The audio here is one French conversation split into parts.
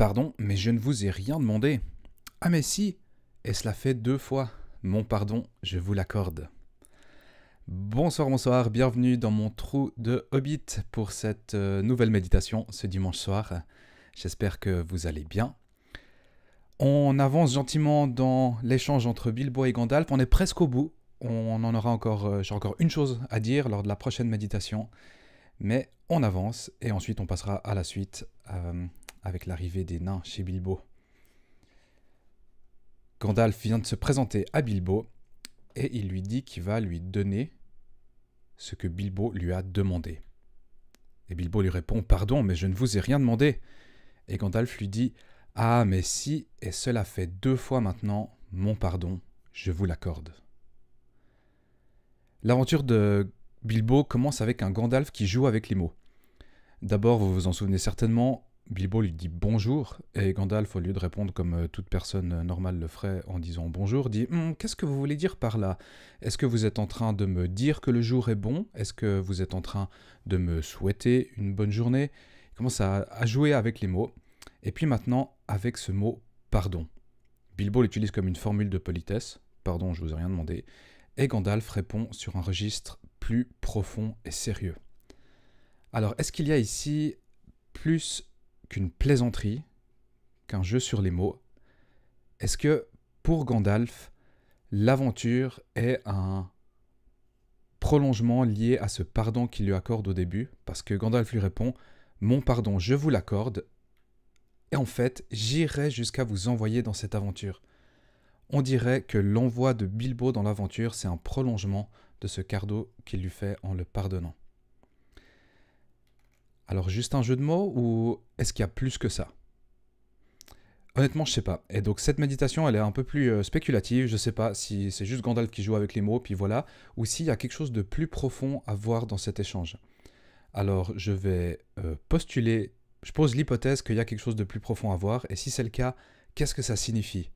Pardon, mais je ne vous ai rien demandé. Ah mais si, et cela fait deux fois. Mon pardon, je vous l'accorde. Bonsoir, bonsoir, bienvenue dans mon trou de Hobbit pour cette euh, nouvelle méditation ce dimanche soir. J'espère que vous allez bien. On avance gentiment dans l'échange entre Bilbo et Gandalf, on est presque au bout. On en aura encore, euh, j'ai encore une chose à dire lors de la prochaine méditation, mais on avance et ensuite on passera à la suite. Euh, avec l'arrivée des nains chez Bilbo. Gandalf vient de se présenter à Bilbo et il lui dit qu'il va lui donner ce que Bilbo lui a demandé. Et Bilbo lui répond Pardon, mais je ne vous ai rien demandé. Et Gandalf lui dit Ah, mais si, et cela fait deux fois maintenant, mon pardon, je vous l'accorde. L'aventure de Bilbo commence avec un Gandalf qui joue avec les mots. D'abord, vous vous en souvenez certainement, Bilbo lui dit bonjour, et Gandalf, au lieu de répondre comme euh, toute personne euh, normale le ferait en disant bonjour, dit hum, Qu'est-ce que vous voulez dire par là? Est-ce que vous êtes en train de me dire que le jour est bon? Est-ce que vous êtes en train de me souhaiter une bonne journée? Il commence à, jouer avec les mots, et puis maintenant avec ce mot pardon. Bilbo l'utilise comme une formule de politesse Pardon, je vous ai rien demandé. Et Gandalf répond sur un registre plus profond et sérieux. Alors, est-ce qu'il y a ici plus qu'une plaisanterie, qu'un jeu sur les mots? Est-ce que pour Gandalf, l'aventure est un prolongement lié à ce pardon qu'il lui accorde au début? Parce que Gandalf lui répond Mon pardon, je vous l'accorde, et en fait, j'irai jusqu'à vous envoyer dans cette aventure. On dirait que l'envoi de Bilbo dans l'aventure, c'est un prolongement de ce cadeau qu'il lui fait en le pardonnant. Alors juste un jeu de mots ou est-ce qu'il y a plus que ça? Honnêtement, je sais pas. Et donc cette méditation, elle est un peu plus euh, spéculative. Je sais pas si c'est juste Gandalf qui joue avec les mots, puis voilà, ou s'il y a quelque chose de plus profond à voir dans cet échange. Alors je vais euh, postuler, je pose l'hypothèse qu'il y a quelque chose de plus profond à voir, et si c'est le cas, qu'est-ce que ça signifie?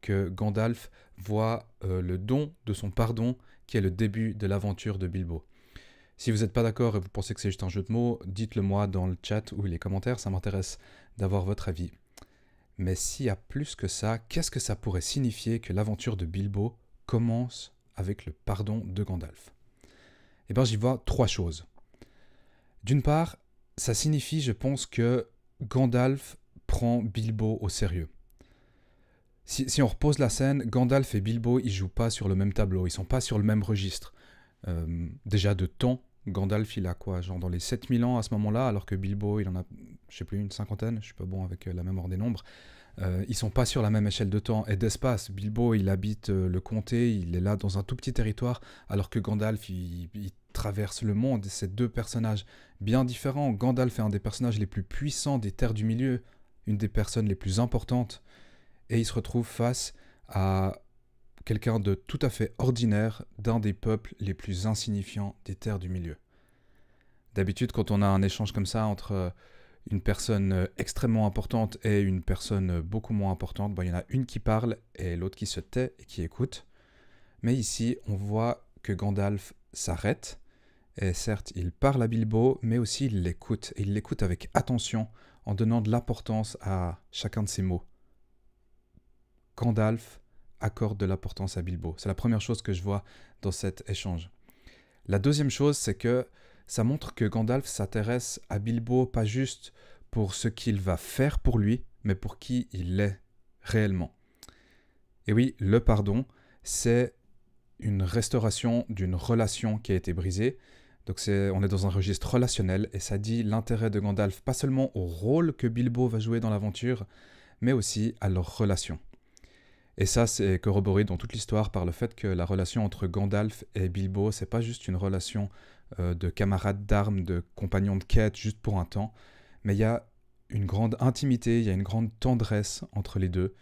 Que Gandalf voit euh, le don de son pardon qui est le début de l'aventure de Bilbo si vous n'êtes pas d'accord et vous pensez que c'est juste un jeu de mots, dites-le moi dans le chat ou les commentaires, ça m'intéresse d'avoir votre avis. Mais s'il y a plus que ça, qu'est-ce que ça pourrait signifier que l'aventure de Bilbo commence avec le pardon de Gandalf? Eh bien j'y vois trois choses. D'une part, ça signifie, je pense, que Gandalf prend Bilbo au sérieux. Si, on repose la scène, Gandalf et Bilbo, ils jouent pas sur le même tableau, ils sont pas sur le même registre. Euh, déjà de temps, Gandalf, il a quoi Genre dans les 7000 ans à ce moment-là, alors que Bilbo, il en a, je sais plus, une cinquantaine, je suis pas bon avec euh, la mémoire des nombres. Euh, ils sont pas sur la même échelle de temps et d'espace. Bilbo, il habite euh, le comté, il est là dans un tout petit territoire, alors que Gandalf, il, traverse le monde. C'est deux personnages bien différents. Gandalf est un des personnages les plus puissants des terres du milieu, une des personnes les plus importantes, et il se retrouve face à quelqu'un de tout à fait ordinaire d'un des peuples les plus insignifiants des terres du milieu. D'habitude, quand on a un échange comme ça entre euh, une personne euh, extrêmement importante et une personne euh, beaucoup moins importante, il y en a une qui parle et l'autre qui se tait et qui écoute. Mais ici, on voit que Gandalf s'arrête, et certes, il parle à Bilbo, mais aussi il l'écoute, et il l'écoute avec attention, en donnant de l'importance à chacun de ses mots. Gandalf accorde de l'importance à Bilbo. C'est la première chose que je vois dans cet échange. La deuxième chose, c'est que ça montre que Gandalf s'intéresse à Bilbo pas juste pour ce qu'il va faire pour lui, mais pour qui il est réellement. Et oui, le pardon, c'est une restauration d'une relation qui a été brisée. Donc on est dans un registre relationnel et ça dit l'intérêt de Gandalf pas seulement au rôle que Bilbo va jouer dans l'aventure, mais aussi à leur relation. Et ça, c'est corroboré dans toute l'histoire par le fait que la relation entre Gandalf et Bilbo, c'est pas juste une relation euh, de camarades d'armes, de compagnons de quête, juste pour un temps, mais il y a une grande intimité, il y a une grande tendresse entre les deux,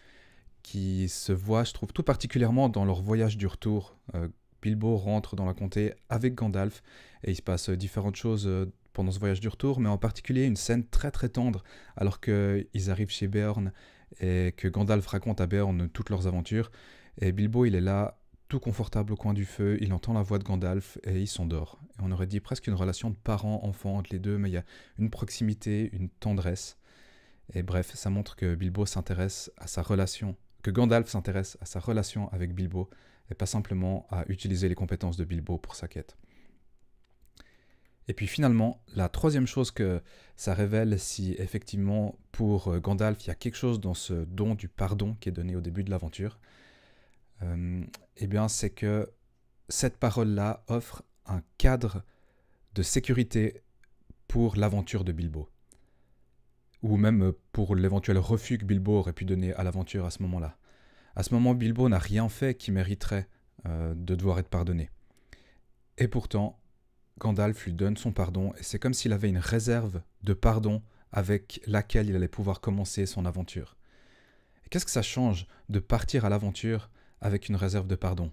qui se voit, je trouve, tout particulièrement dans leur voyage du retour. Euh, Bilbo rentre dans la comté avec Gandalf, et il se passe différentes choses euh, pendant ce voyage du retour, mais en particulier une scène très très tendre, alors qu'ils arrivent chez Beorn et que Gandalf raconte à Beorn toutes leurs aventures. Et Bilbo, il est là, tout confortable au coin du feu, il entend la voix de Gandalf et il s'endort. Et on aurait dit presque une relation de parents-enfants entre les deux, mais il y a une proximité, une tendresse. Et bref, ça montre que Bilbo s'intéresse à sa relation, que Gandalf s'intéresse à sa relation avec Bilbo et pas simplement à utiliser les compétences de Bilbo pour sa quête. Et puis finalement, la troisième chose que ça révèle, si effectivement pour euh, Gandalf il y a quelque chose dans ce don du pardon qui est donné au début de l'aventure, euh, eh bien c'est que cette parole-là offre un cadre de sécurité pour l'aventure de Bilbo. Ou même pour l'éventuel refus que Bilbo aurait pu donner à l'aventure à ce moment-là. À ce moment, Bilbo n'a rien fait qui mériterait euh, de devoir être pardonné. Et pourtant, Gandalf lui donne son pardon, et c'est comme s'il avait une réserve de pardon avec laquelle il allait pouvoir commencer son aventure. Qu'est-ce que ça change de partir à l'aventure avec une réserve de pardon?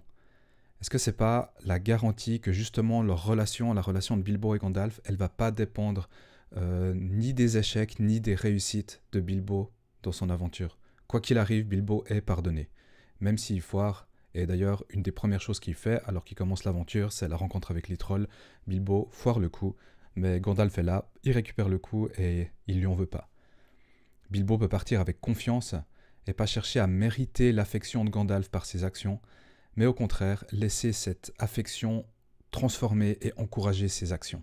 Est-ce que c'est pas la garantie que justement leur relation, la relation de Bilbo et Gandalf, elle va pas dépendre euh, ni des échecs ni des réussites de Bilbo dans son aventure? Quoi qu'il arrive, Bilbo est pardonné, même s'il foire et d'ailleurs, une des premières choses qu'il fait alors qu'il commence l'aventure, c'est la rencontre avec les trolls. Bilbo foire le coup, mais Gandalf est là, il récupère le coup et il lui en veut pas. Bilbo peut partir avec confiance et pas chercher à mériter l'affection de Gandalf par ses actions, mais au contraire laisser cette affection transformer et encourager ses actions.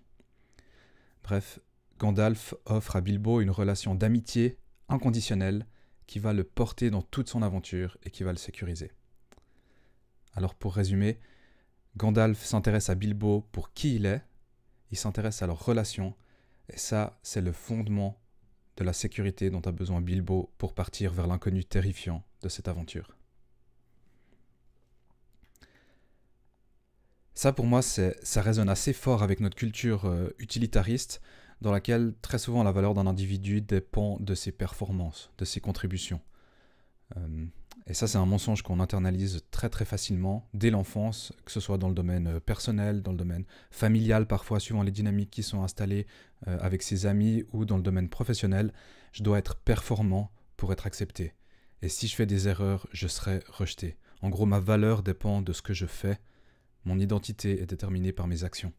Bref, Gandalf offre à Bilbo une relation d'amitié inconditionnelle qui va le porter dans toute son aventure et qui va le sécuriser. Alors pour résumer, Gandalf s'intéresse à Bilbo pour qui il est, il s'intéresse à leur relation, et ça, c'est le fondement de la sécurité dont a besoin Bilbo pour partir vers l'inconnu terrifiant de cette aventure. Ça, pour moi, ça résonne assez fort avec notre culture euh, utilitariste, dans laquelle très souvent la valeur d'un individu dépend de ses performances, de ses contributions. Euh, et ça, c'est un mensonge qu'on internalise très très facilement dès l'enfance, que ce soit dans le domaine euh, personnel, dans le domaine familial, parfois suivant les dynamiques qui sont installées euh, avec ses amis, ou dans le domaine professionnel. Je dois être performant pour être accepté. Et si je fais des erreurs, je serai rejeté. En gros, ma valeur dépend de ce que je fais. Mon identité est déterminée par mes actions.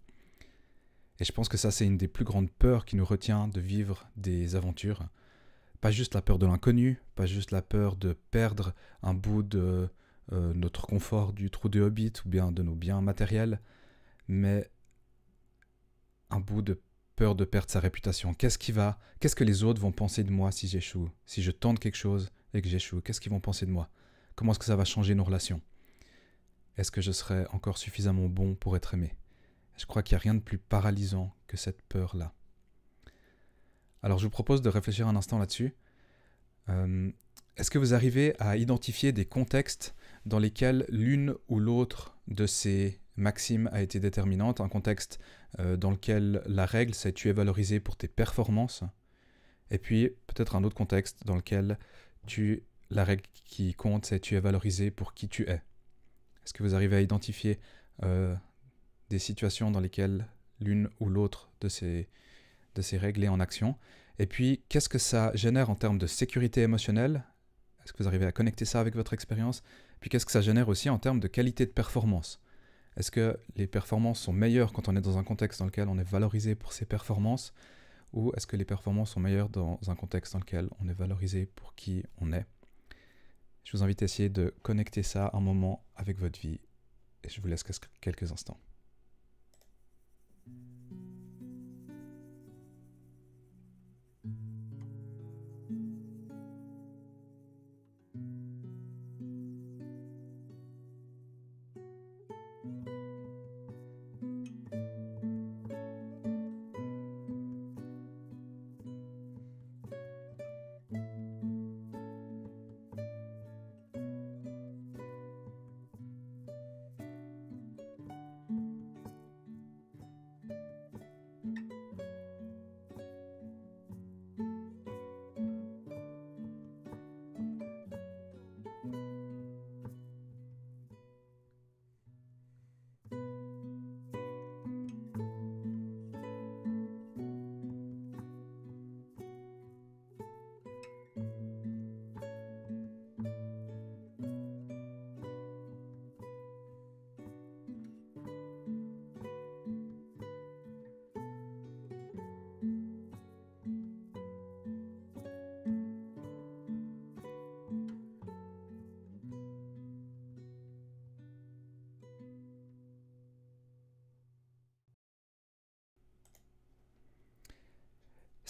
Et je pense que ça, c'est une des plus grandes peurs qui nous retient de vivre des aventures pas juste la peur de l'inconnu, pas juste la peur de perdre un bout de euh, notre confort du trou de Hobbit ou bien de nos biens matériels, mais un bout de peur de perdre sa réputation. Qu'est-ce qui va Qu'est-ce que les autres vont penser de moi si j'échoue Si je tente quelque chose et que j'échoue, qu'est-ce qu'ils vont penser de moi? Comment est-ce que ça va changer nos relations? Est-ce que je serai encore suffisamment bon pour être aimé? Je crois qu'il n'y a rien de plus paralysant que cette peur-là. Alors je vous propose de réfléchir un instant là-dessus. Euh, est-ce que vous arrivez à identifier des contextes dans lesquels l'une ou l'autre de ces maximes a été déterminante? Un contexte euh, dans lequel la règle c'est tu es valorisé pour tes performances, et puis peut-être un autre contexte dans lequel tu, la règle qui compte c'est tu es valorisé pour qui tu es. Est-ce que vous arrivez à identifier euh, des situations dans lesquelles l'une ou l'autre de ces de ces règles en action. Et puis, qu'est-ce que ça génère en termes de sécurité émotionnelle? Est-ce que vous arrivez à connecter ça avec votre expérience? Puis, qu'est-ce que ça génère aussi en termes de qualité de performance? Est-ce que les performances sont meilleures quand on est dans un contexte dans lequel on est valorisé pour ses performances? Ou est-ce que les performances sont meilleures dans un contexte dans lequel on est valorisé pour qui on est? Je vous invite à essayer de connecter ça un moment avec votre vie. Et je vous laisse quelques instants.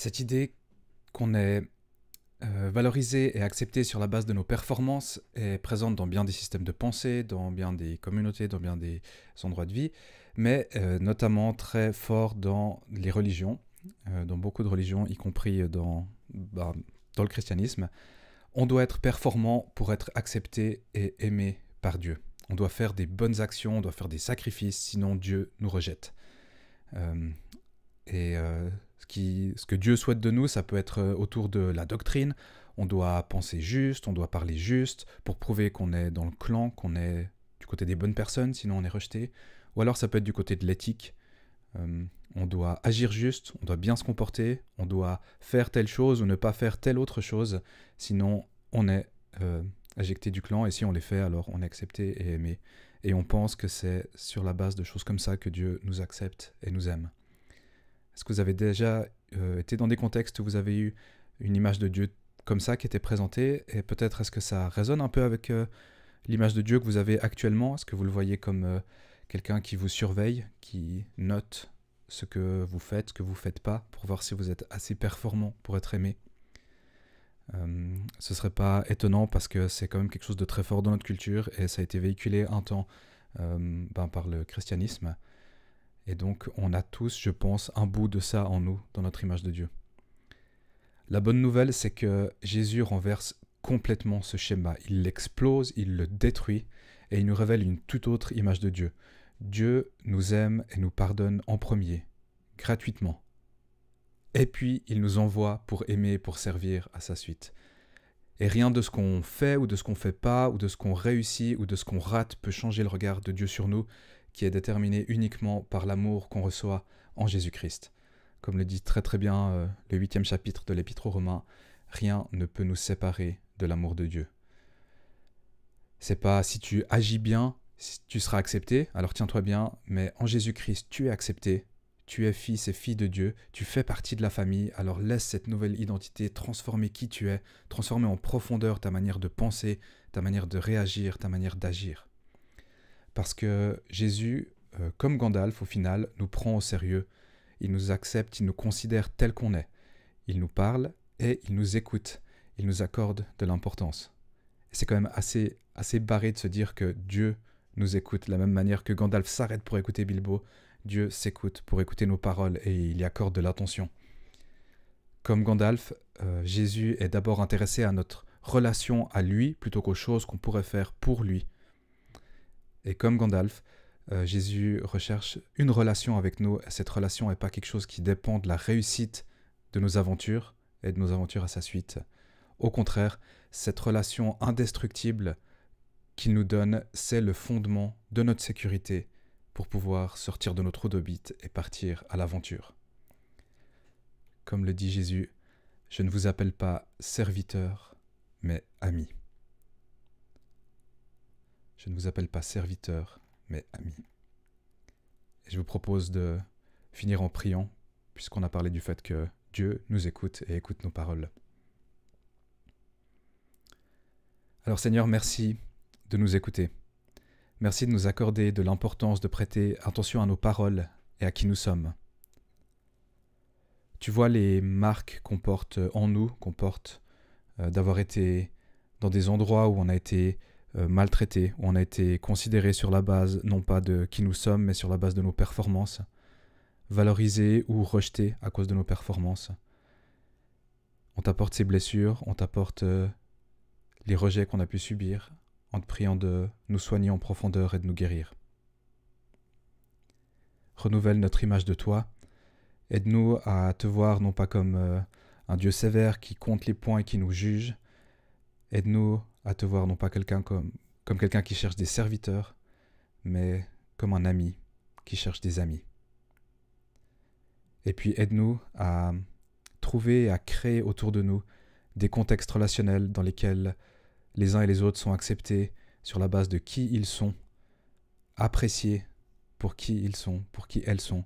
Cette idée qu'on est euh, valorisé et accepté sur la base de nos performances est présente dans bien des systèmes de pensée, dans bien des communautés, dans bien des endroits de vie, mais euh, notamment très fort dans les religions, euh, dans beaucoup de religions, y compris dans, bah, dans le christianisme. On doit être performant pour être accepté et aimé par Dieu. On doit faire des bonnes actions, on doit faire des sacrifices, sinon Dieu nous rejette. et ce, que Dieu souhaite de nous, ça peut être euh, autour de la doctrine. On doit penser juste, on doit parler juste pour prouver qu'on est dans le clan, qu'on est du côté des bonnes personnes, sinon on est rejeté. Ou alors ça peut être du côté de l'éthique. Euh, on doit agir juste, on doit bien se comporter, on doit faire telle chose ou ne pas faire telle autre chose, sinon on est euh, éjecté du clan et si on les fait, alors on est accepté et aimé. Et on pense que c'est sur la base de choses comme ça que Dieu nous accepte et nous aime. Est-ce que vous avez déjà euh, été dans des contextes où vous avez eu une image de Dieu comme ça qui était présentée Et peut-être est-ce que ça résonne un peu avec euh, l'image de Dieu que vous avez actuellement? Est-ce que vous le voyez comme euh, quelqu'un qui vous surveille, qui note ce que vous faites, ce que vous faites pas, pour voir si vous êtes assez performant pour être aimé? Ce serait pas étonnant parce que c'est quand même quelque chose de très fort dans notre culture et ça a été véhiculé un temps ben, par le christianisme. Et donc on a tous, je pense, un bout de ça en nous, dans notre image de Dieu. La bonne nouvelle, c'est que Jésus renverse complètement ce schéma. Il l'explose, il le détruit, et il nous révèle une toute autre image de Dieu. Dieu nous aime et nous pardonne en premier, gratuitement. Et puis il nous envoie pour aimer pour servir à sa suite. Et rien de ce qu'on fait ou de ce qu'on fait pas, ou de ce qu'on réussit ou de ce qu'on rate peut changer le regard de Dieu sur nous qui est déterminé uniquement par l'amour qu'on reçoit en Jésus-Christ. Comme le dit très très bien euh, le huitième chapitre de l'Épître aux Romains, rien ne peut nous séparer de l'amour de Dieu. C'est pas si tu agis bien, tu seras accepté, alors tiens-toi bien, mais en Jésus-Christ, tu es accepté, tu es fils et fille de Dieu, tu fais partie de la famille, alors laisse cette nouvelle identité transformer qui tu es, transformer en profondeur ta manière de penser, ta manière de réagir, ta manière d'agir. Parce que Jésus, euh, comme Gandalf au final, nous prend au sérieux, il nous accepte, il nous considère tel qu'on est. Il nous parle et il nous écoute, il nous accorde de l'importance. C'est quand même assez, assez barré de se dire que Dieu nous écoute, de la même manière que Gandalf s'arrête pour écouter Bilbo, Dieu s'écoute pour écouter nos paroles et il y accorde de l'attention. Comme Gandalf, euh, Jésus est d'abord intéressé à notre relation à lui plutôt qu'aux choses qu'on pourrait faire pour lui. Et comme Gandalf, euh, Jésus recherche une relation avec nous. Cette relation n'est pas quelque chose qui dépend de la réussite de nos aventures et de nos aventures à sa suite. Au contraire, cette relation indestructible qu'il nous donne, c'est le fondement de notre sécurité pour pouvoir sortir de notre d'obit et partir à l'aventure. Comme le dit Jésus, je ne vous appelle pas serviteur, mais ami. Je ne vous appelle pas serviteur, mais ami. Et je vous propose de finir en priant, puisqu'on a parlé du fait que Dieu nous écoute et écoute nos paroles. Alors Seigneur, merci de nous écouter. Merci de nous accorder de l'importance de prêter attention à nos paroles et à qui nous sommes. Tu vois les marques qu'on porte en nous, qu'on porte euh, d'avoir été dans des endroits où on a été euh, maltraité, où on a été considéré sur la base non pas de qui nous sommes, mais sur la base de nos performances, valorisé ou rejeté à cause de nos performances. On t'apporte ces blessures, on t'apporte euh, les rejets qu'on a pu subir, en te priant de nous soigner en profondeur et de nous guérir. Renouvelle notre image de toi, aide-nous à te voir non pas comme euh, un Dieu sévère qui compte les points et qui nous juge, aide-nous à te voir non pas quelqu'un comme, comme quelqu'un qui cherche des serviteurs, mais comme un ami qui cherche des amis. Et puis aide-nous à trouver et à créer autour de nous des contextes relationnels dans lesquels les uns et les autres sont acceptés sur la base de qui ils sont, appréciés pour qui ils sont, pour qui elles sont,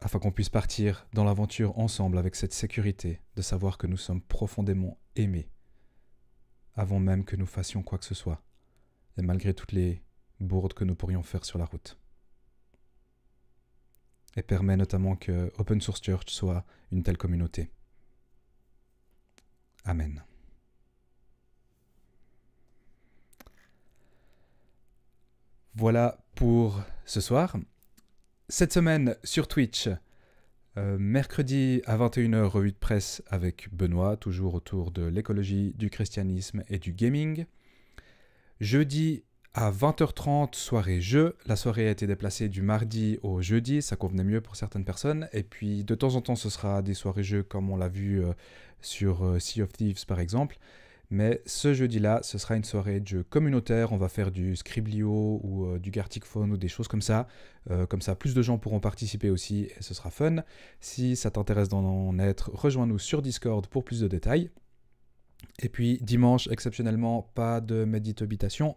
afin qu'on puisse partir dans l'aventure ensemble avec cette sécurité de savoir que nous sommes profondément aimés avant même que nous fassions quoi que ce soit, et malgré toutes les bourdes que nous pourrions faire sur la route. et permet notamment que Open Source Church soit une telle communauté. Amen. Voilà pour ce soir. Cette semaine sur Twitch, euh, mercredi à 21h, revue de presse avec Benoît, toujours autour de l'écologie, du christianisme et du gaming. Jeudi à 20h30, soirée jeu. La soirée a été déplacée du mardi au jeudi, ça convenait mieux pour certaines personnes. Et puis de temps en temps, ce sera des soirées jeux comme on l'a vu euh, sur euh, Sea of Thieves par exemple. Mais ce jeudi-là, ce sera une soirée de jeu communautaire. On va faire du Scriblio ou euh, du Gartic Phone ou des choses comme ça. comme ça, plus de gens pourront participer aussi et ce sera fun. Si ça t'intéresse d'en être, rejoins-nous sur Discord pour plus de détails. Et puis dimanche, exceptionnellement, pas de méditobitation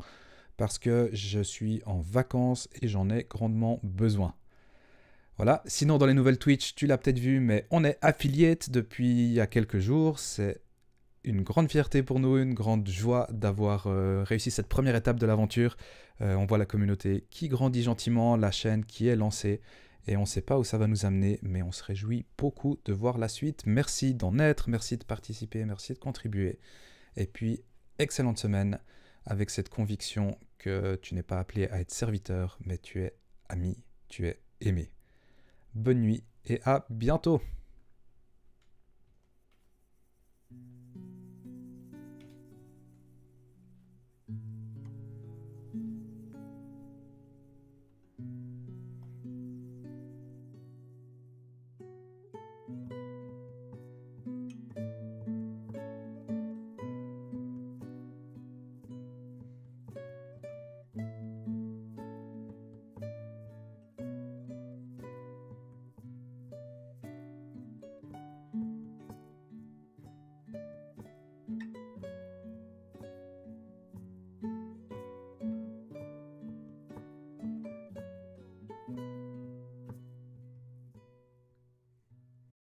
parce que je suis en vacances et j'en ai grandement besoin. Voilà, sinon dans les nouvelles Twitch, tu l'as peut-être vu, mais on est affiliate depuis il y a quelques jours. C'est une grande fierté pour nous, une grande joie d'avoir euh, réussi cette première étape de l'aventure. Euh, on voit la communauté qui grandit gentiment, la chaîne qui est lancée, et on ne sait pas où ça va nous amener, mais on se réjouit beaucoup de voir la suite. Merci d'en être, merci de participer, merci de contribuer. Et puis, excellente semaine avec cette conviction que tu n'es pas appelé à être serviteur, mais tu es ami, tu es aimé. Bonne nuit et à bientôt